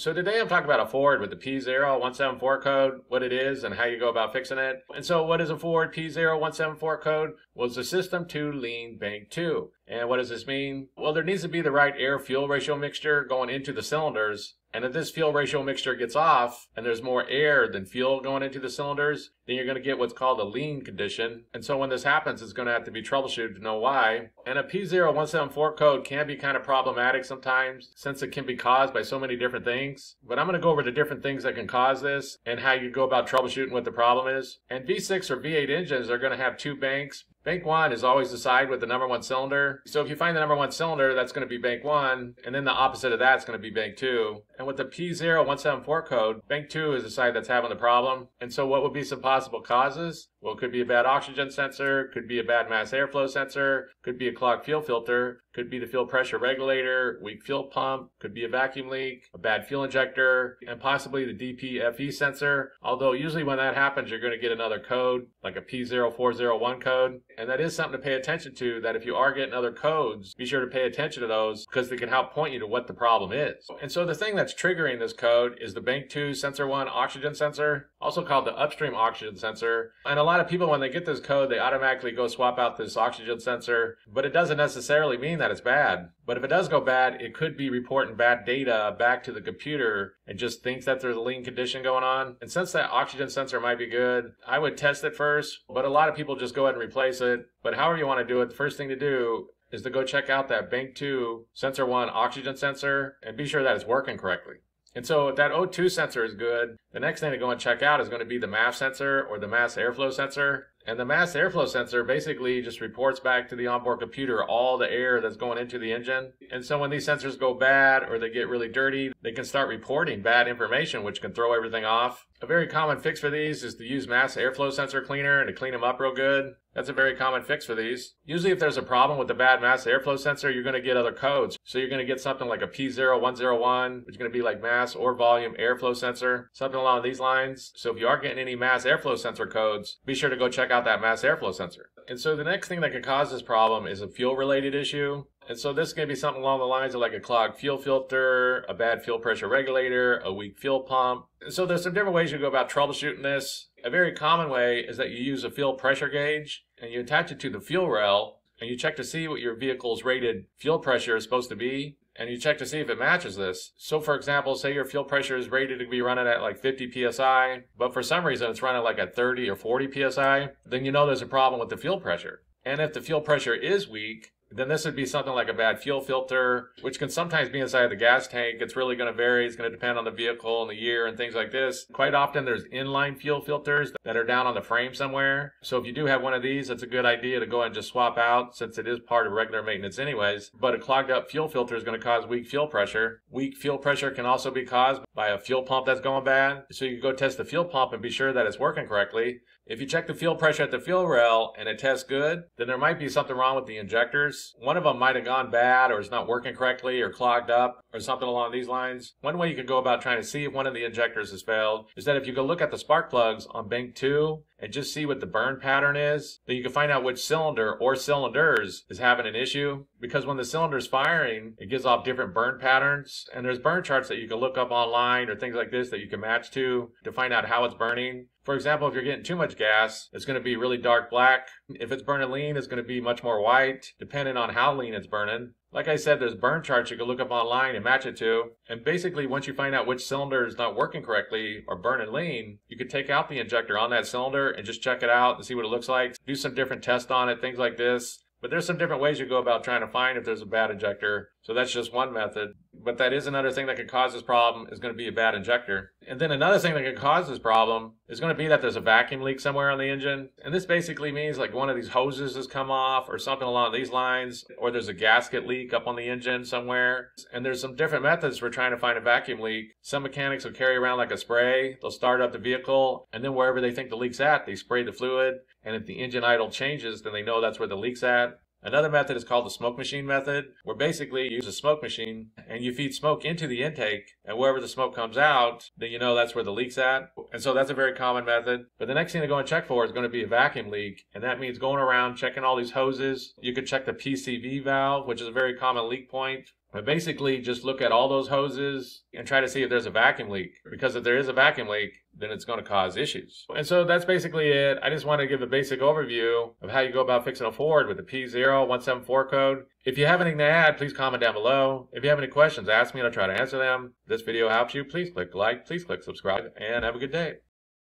So today I'm talking about a Ford with the P0174 code, what it is, and how you go about fixing it. And so what is a Ford P0174 code? Well, it's a System Too Lean Bank 2. And what does this mean? Well, there needs to be the right air-fuel ratio mixture going into the cylinders and if this fuel ratio mixture gets off and there's more air than fuel going into the cylinders, then you're going to get what's called a lean condition. And so when this happens, it's going to have to be troubleshooted to know why. And a P0174 code can be kind of problematic sometimes since it can be caused by so many different things. But I'm going to go over the different things that can cause this and how you go about troubleshooting what the problem is. And V6 or V8 engines are going to have two banks, Bank one is always the side with the number one cylinder. So if you find the number one cylinder, that's going to be bank one, and then the opposite of that is going to be bank two. And with the P0174 code, bank two is the side that's having the problem. And so what would be some possible causes? Well, it could be a bad oxygen sensor, could be a bad mass airflow sensor, could be a clogged fuel filter, could be the fuel pressure regulator, weak fuel pump, could be a vacuum leak, a bad fuel injector, and possibly the DPFE sensor. Although usually when that happens, you're going to get another code, like a P0401 code. And that is something to pay attention to, that if you are getting other codes, be sure to pay attention to those because they can help point you to what the problem is. And so the thing that's triggering this code is the Bank 2 Sensor 1 oxygen sensor, also called the upstream oxygen sensor. And a lot of people, when they get this code, they automatically go swap out this oxygen sensor, but it doesn't necessarily mean that it's bad. But if it does go bad, it could be reporting bad data back to the computer and just thinks that there's a lean condition going on. And since that oxygen sensor might be good, I would test it first, but a lot of people just go ahead and replace it. But however you want to do it, the first thing to do is to go check out that Bank 2 Sensor 1 oxygen sensor and be sure that it's working correctly. And so that O2 sensor is good, the next thing to go and check out is going to be the MAF sensor or the mass airflow sensor. And the mass airflow sensor basically just reports back to the onboard computer all the air that's going into the engine. And so when these sensors go bad or they get really dirty, they can start reporting bad information, which can throw everything off. A very common fix for these is to use mass airflow sensor cleaner and to clean them up real good. That's a very common fix for these. Usually if there's a problem with the bad mass airflow sensor, you're going to get other codes. So you're going to get something like a P0101, which is going to be like mass or volume airflow sensor, something along these lines. So if you are getting any mass airflow sensor codes, be sure to go check out that mass airflow sensor. And so the next thing that can cause this problem is a fuel related issue. And so this is going to be something along the lines of like a clogged fuel filter, a bad fuel pressure regulator, a weak fuel pump. And so there's some different ways you go about troubleshooting this. A very common way is that you use a fuel pressure gauge and you attach it to the fuel rail and you check to see what your vehicle's rated fuel pressure is supposed to be and you check to see if it matches this. So for example, say your fuel pressure is rated to be running at like 50 psi, but for some reason it's running like at 30 or 40 psi, then you know there's a problem with the fuel pressure. And if the fuel pressure is weak, then this would be something like a bad fuel filter, which can sometimes be inside the gas tank. It's really going to vary. It's going to depend on the vehicle and the year and things like this. Quite often there's inline fuel filters that are down on the frame somewhere. So if you do have one of these, it's a good idea to go and just swap out since it is part of regular maintenance anyways. But a clogged up fuel filter is going to cause weak fuel pressure. Weak fuel pressure can also be caused by a fuel pump that's going bad. So you can go test the fuel pump and be sure that it's working correctly. If you check the fuel pressure at the fuel rail and it tests good, then there might be something wrong with the injectors. One of them might have gone bad or is not working correctly or clogged up or something along these lines. One way you can go about trying to see if one of the injectors has failed is that if you go look at the spark plugs on bank 2 and just see what the burn pattern is, then you can find out which cylinder or cylinders is having an issue. Because when the cylinder is firing, it gives off different burn patterns. And there's burn charts that you can look up online or things like this that you can match to to find out how it's burning. For example, if you're getting too much gas, it's going to be really dark black. If it's burning lean, it's going to be much more white, depending on how lean it's burning. Like I said, there's burn charts you can look up online and match it to. And basically, once you find out which cylinder is not working correctly or burning lean, you can take out the injector on that cylinder and just check it out and see what it looks like. Do some different tests on it, things like this. But there's some different ways you go about trying to find if there's a bad injector. So that's just one method. But that is another thing that could cause this problem is going to be a bad injector. And then another thing that could cause this problem is going to be that there's a vacuum leak somewhere on the engine. And this basically means like one of these hoses has come off or something along these lines, or there's a gasket leak up on the engine somewhere. And there's some different methods for trying to find a vacuum leak. Some mechanics will carry around like a spray. They'll start up the vehicle and then wherever they think the leak's at, they spray the fluid. And if the engine idle changes, then they know that's where the leak's at. Another method is called the smoke machine method, where basically you use a smoke machine and you feed smoke into the intake, and wherever the smoke comes out, then you know that's where the leak's at. And so that's a very common method. But the next thing to go and check for is going to be a vacuum leak, and that means going around checking all these hoses. You could check the PCV valve, which is a very common leak point But basically, just look at all those hoses and try to see if there's a vacuum leak. Because if there is a vacuum leak, then it's going to cause issues. And so that's basically it. I just wanted to give a basic overview of how you go about fixing a Ford with the P0174 code. If you have anything to add, please comment down below. If you have any questions, ask me and I'll try to answer them. If this video helps you, please click like, please click subscribe, and have a good day.